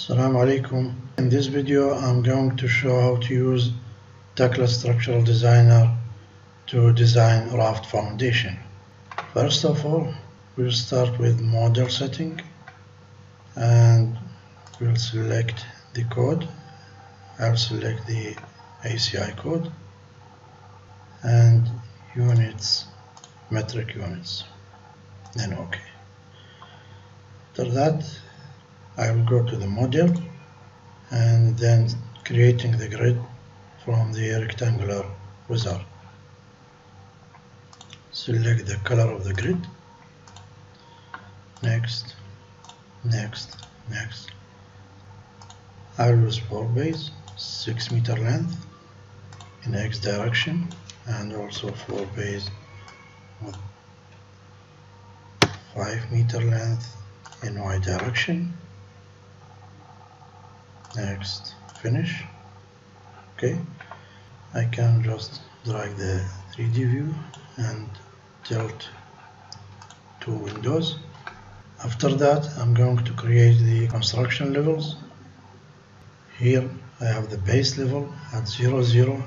Assalamu alaikum. In this video I'm going to show how to use Tekla Structural Designer to design raft foundation. First of all we'll start with model setting and we'll select the code. I'll select the ACI code and units metric units then OK. After that I will go to the model and then creating the grid from the rectangular wizard. Select the color of the grid. Next, next, next. I will use 4 base, 6 meter length in X direction and also 4 base with 5 meter length in Y direction next. Finish. Okay. I can just drag the 3D view and tilt two windows. After that I'm going to create the construction levels. Here I have the base level at 0 0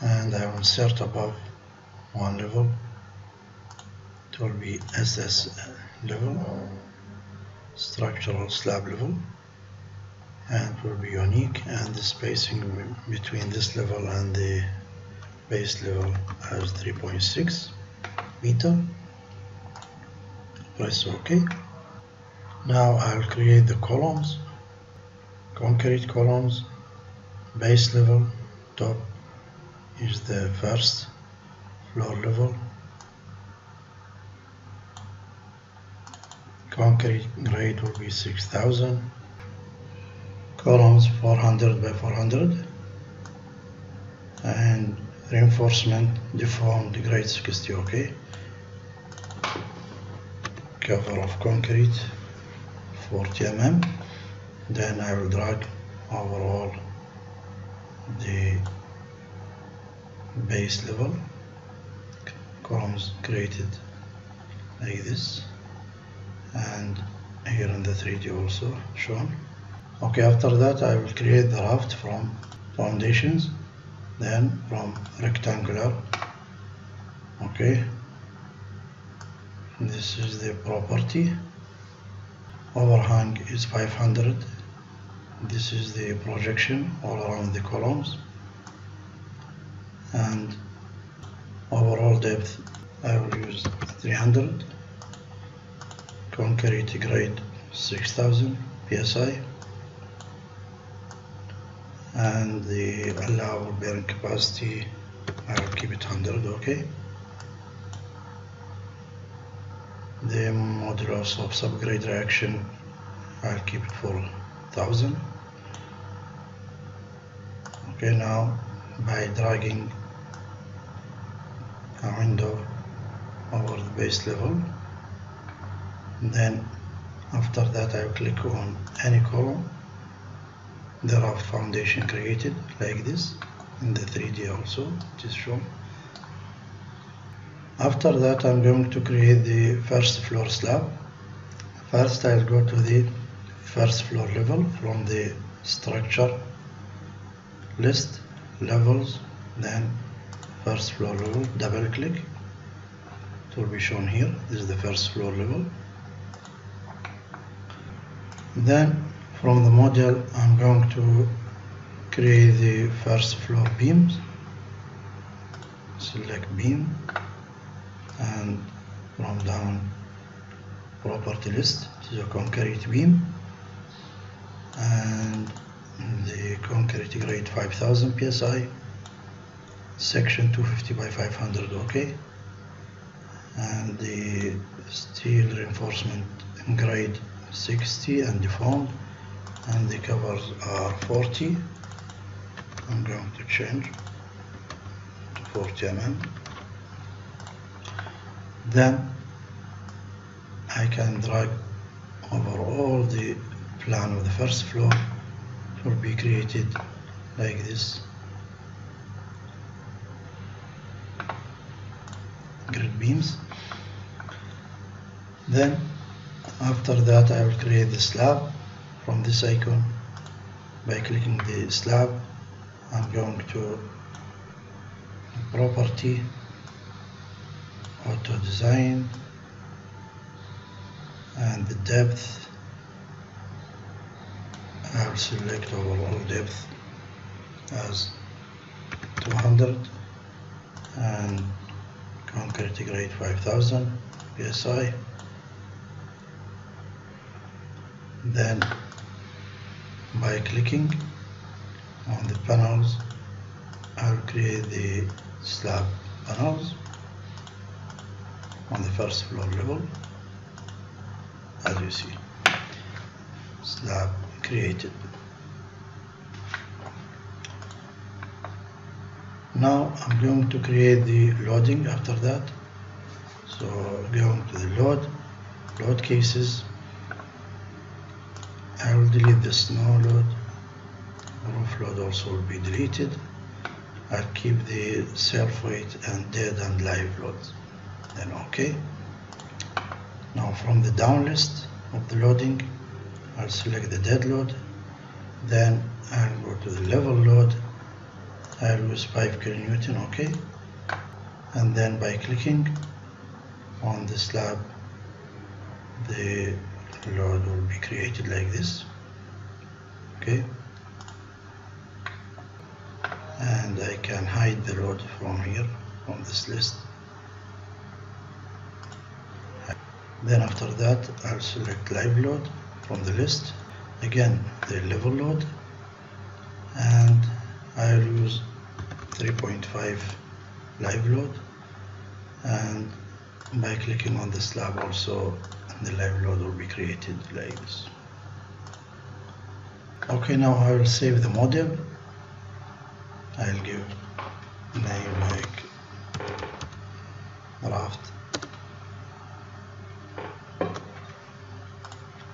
and I will insert above one level. It will be SS level structural slab level and will be unique and the spacing between this level and the base level is 3.6 meter. Press ok now I'll create the columns concrete columns. Base level top is the first floor level. Concrete grade will be 6000 columns 400 by 400 and reinforcement deformed grade 60 okay. Cover of concrete 40 mm. Then I will drag overall the base level. Columns created like this. And here in the 3D also shown okay after that I will create the raft from foundations then from rectangular. Okay. This is the property. Overhang is 500 this is the projection all around the columns. And overall depth I will use 300 concrete grade 6000 psi and the allowable bearing capacity I'll keep it 100 okay? The modulus of subgrade reaction I'll keep it for 1000 okay now by dragging a window over the base level then after that I will click on any column the raft foundation created like this in the 3D also it is shown. After that I'm going to create the first floor slab. First I'll go to the first floor level from the structure list levels then first floor level double click. It will be shown here. This is the first floor level. Then from the model I'm going to create the first floor beams. Select beam and from down property list to the concrete beam. And the concrete grade 5000 psi section 250 by 500 okay? And the steel reinforcement grade 60 and deformed and the covers are 40 I'm going to change to 40 mm then I can drag over all the plan of the first floor will be created like this. Grid beams. Then after that I will create the slab from this icon by clicking the slab I'm going to property auto design and the depth. I'll select overall depth as 200 and concrete grade 5000 psi then by clicking on the panels I'll create the slab panels on the first floor level as you see. Slab created. Now I'm going to create the loading after that. So going to the load load cases I will delete the snow load roof load also will be deleted. I'll keep the self weight and dead and live loads then OK now from the down list of the loading I'll select the dead load then I'll go to the level load I'll use 5 kilonewton OK and then by clicking on the slab the load will be created like this. Okay? And I can hide the load from here from this list. Then after that I'll select live load from the list. Again the level load and I'll use 3.5 live load and by clicking on the slab also the live load will be created like this okay now I will save the model I'll give name like raft.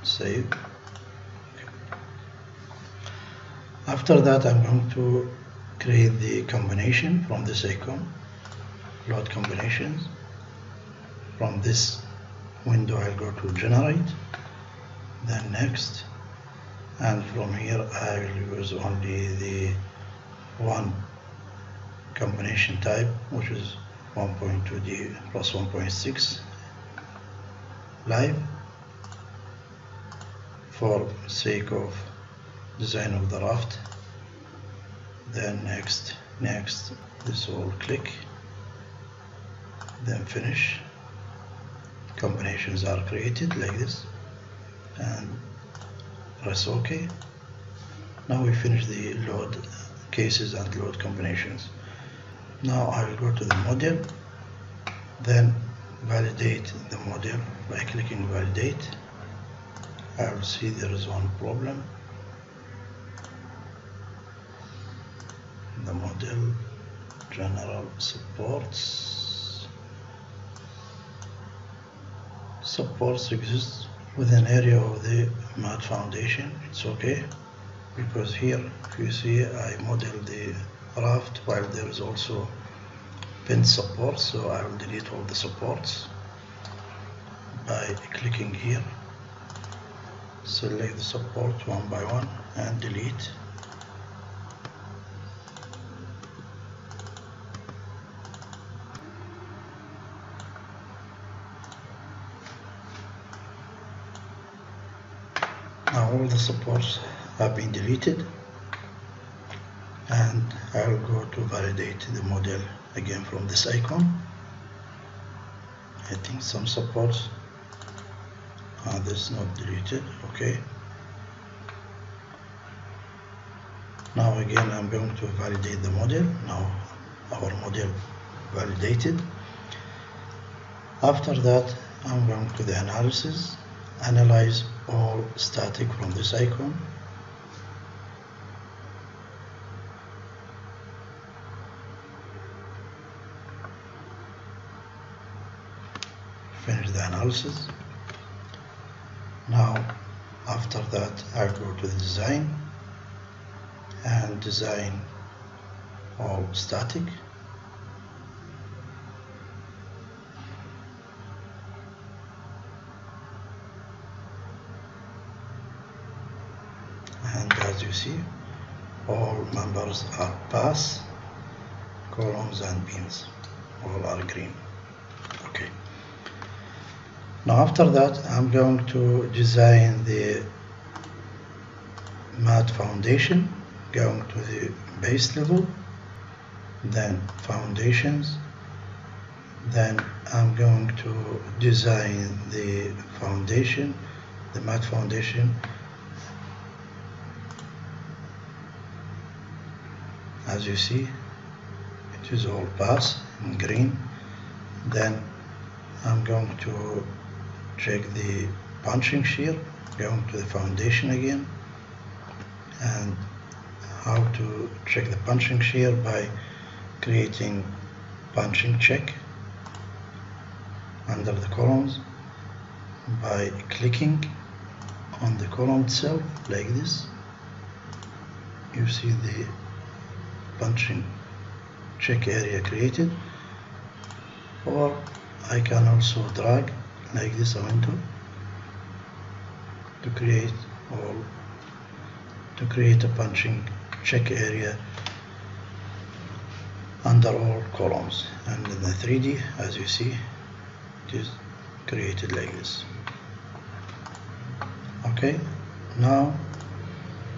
Save. After that I'm going to create the combination from this icon load combinations from this window I'll go to generate? Then next. And from here I will use only the one combination type which is 1.2D plus 1.6 live for sake of design of the raft. Then next next this all click then finish combinations are created like this. And press OK. Now we finish the load cases and load combinations. Now I will go to the model then validate the model by clicking validate I will see there is one problem. The model general supports supports exists within area of the mat foundation. It's okay because here you see I model the raft while there is also pin support so I will delete all the supports by clicking here. Select the support one by one and delete now all the supports have been deleted and I'll go to validate the model again from this icon. I think some supports this not deleted okay. Now again I'm going to validate the model. Now our model validated. After that I'm going to the analysis analyze all static from this icon. Finish the analysis. Now after that I go to the design and design all static see all members are pass columns and beams all are green. Okay. Now after that I'm going to design the mat foundation going to the base level then foundations then I'm going to design the foundation the mat foundation as you see it is all pass in green. Then I'm going to check the punching shear going to the foundation again and how to check the punching shear by creating punching check under the columns by clicking on the column itself like this. You see the punching check area created. Or I can also drag like this window to create all to create a punching check area under all columns. And in the 3D as you see it is created like this. Okay now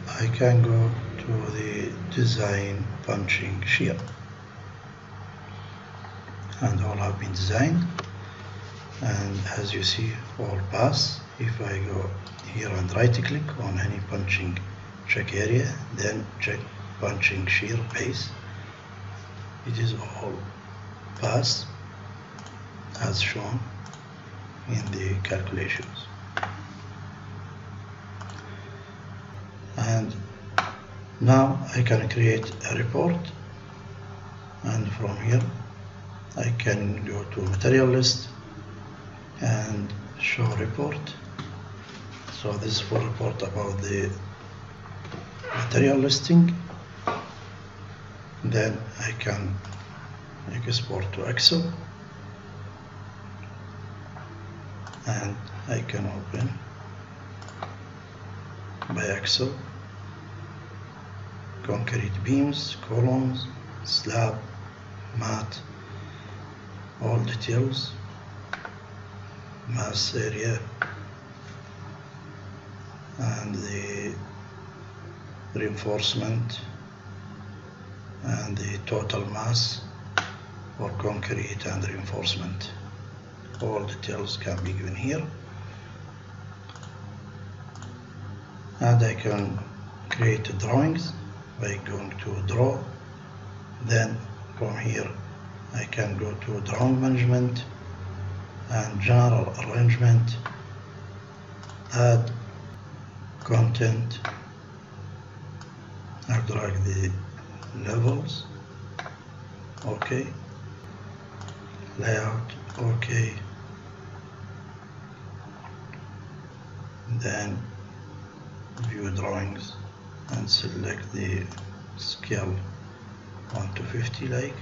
I can go to the design punching shear. And all have been designed. And as you see all pass. If I go here and right click on any punching check area then check punching shear base. It is all pass as shown in the calculations and now I can create a report and from here I can go to material list and show report. So this is for report about the material listing. Then I can export to Excel. And I can open by Excel concrete beams, columns, slab, mat, all details, mass area and the reinforcement and the total mass for concrete and reinforcement. All details can be given here. And I can create drawings by going to draw. Then from here I can go to drawing management and general arrangement, add content, I drag the levels, okay, layout, okay, then view drawings and select the scale 1 to 50 like.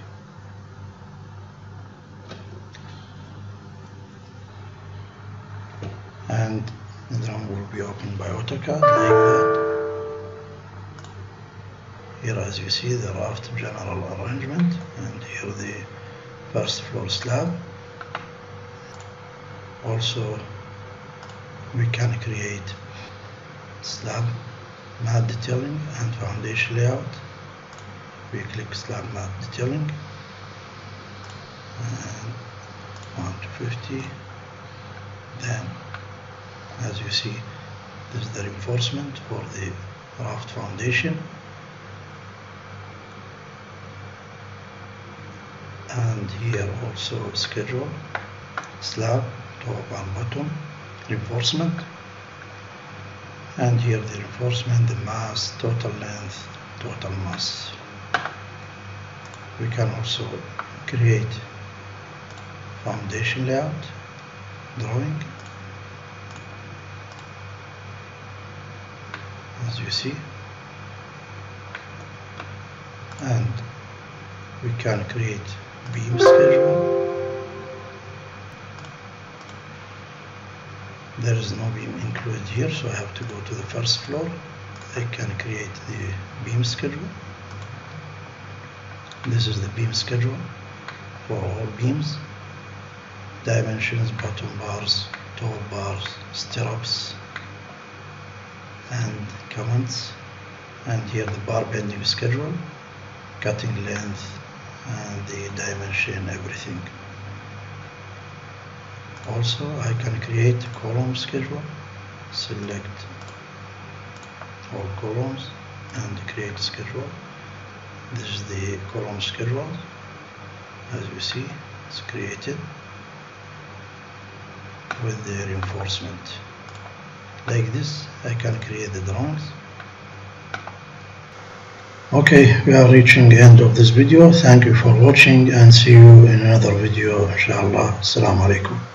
And the drawing will be opened by AutoCAD like that. Here as you see the raft general arrangement and here the first floor slab. Also we can create slab mat detailing and foundation layout. We click slab mat detailing and 1 to 50 then as you see this is the reinforcement for the raft foundation. And here also schedule. Slab top and bottom. Reinforcement and here the reinforcement the mass total length total mass. We can also create foundation layout drawing. As you see. And we can create beam schedule there is no beam included here so I have to go to the first floor. I can create the beam schedule. This is the beam schedule for all beams. Dimensions bottom bars top bars stirrups and comments and here the bar bending schedule cutting length and the dimension everything also I can create column schedule select all columns and create schedule. This is the column schedule. As you see it's created with the reinforcement. Like this I can create the drawings. Okay we are reaching the end of this video. Thank you for watching and see you in another video inshallah. Assalamu alaikum